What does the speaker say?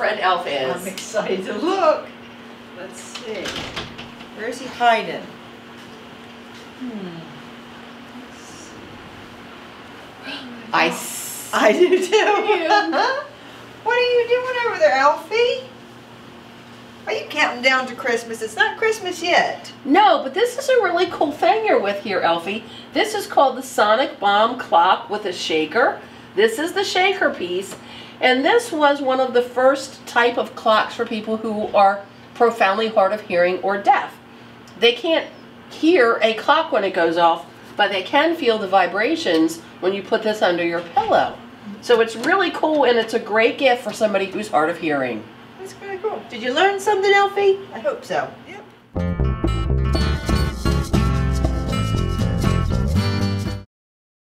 friend Elf is. I'm excited to look. Let's see. Where is he hiding? Hmm. I, I do too. What are you doing over there, Elfie? Are you counting down to Christmas? It's not Christmas yet. No, but this is a really cool thing you're with here, Elfie. This is called the Sonic Bomb Clock with a shaker. This is the shaker piece. And this was one of the first type of clocks for people who are profoundly hard of hearing or deaf. They can't hear a clock when it goes off, but they can feel the vibrations when you put this under your pillow. So it's really cool and it's a great gift for somebody who's hard of hearing. That's kind of cool. Did you learn something, Elfie? I hope so.